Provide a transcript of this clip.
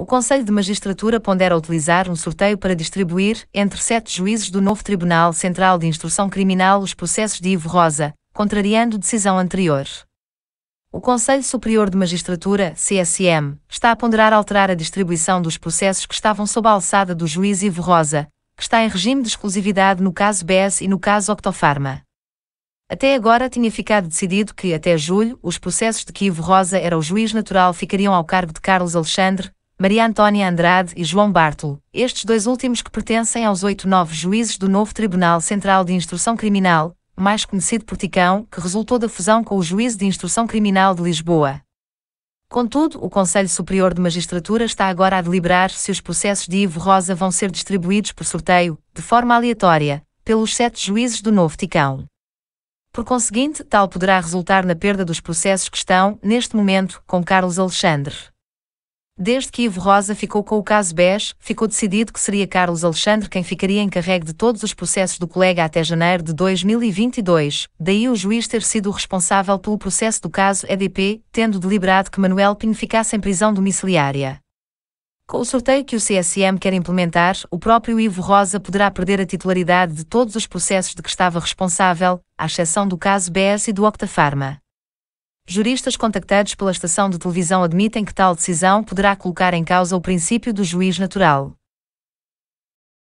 O Conselho de Magistratura pondera utilizar um sorteio para distribuir, entre sete juízes do novo Tribunal Central de Instrução Criminal, os processos de Ivo Rosa, contrariando decisão anterior. O Conselho Superior de Magistratura, CSM, está a ponderar alterar a distribuição dos processos que estavam sob a alçada do juiz Ivo Rosa, que está em regime de exclusividade no caso BES e no caso Octofarma. Até agora tinha ficado decidido que, até julho, os processos de que Ivo Rosa era o juiz natural ficariam ao cargo de Carlos Alexandre, Maria Antônia Andrade e João Bartolo, estes dois últimos que pertencem aos oito novos juízes do novo Tribunal Central de Instrução Criminal, mais conhecido por Ticão, que resultou da fusão com o Juízo de Instrução Criminal de Lisboa. Contudo, o Conselho Superior de Magistratura está agora a deliberar se os processos de Ivo Rosa vão ser distribuídos por sorteio, de forma aleatória, pelos sete juízes do novo Ticão. Por conseguinte, tal poderá resultar na perda dos processos que estão, neste momento, com Carlos Alexandre. Desde que Ivo Rosa ficou com o caso BES, ficou decidido que seria Carlos Alexandre quem ficaria encarregue de todos os processos do colega até janeiro de 2022, daí o juiz ter sido o responsável pelo processo do caso EDP, tendo deliberado que Manuel Pinho ficasse em prisão domiciliária. Com o sorteio que o CSM quer implementar, o próprio Ivo Rosa poderá perder a titularidade de todos os processos de que estava responsável, à exceção do caso BES e do Octafarma. Juristas contactados pela estação de televisão admitem que tal decisão poderá colocar em causa o princípio do juiz natural.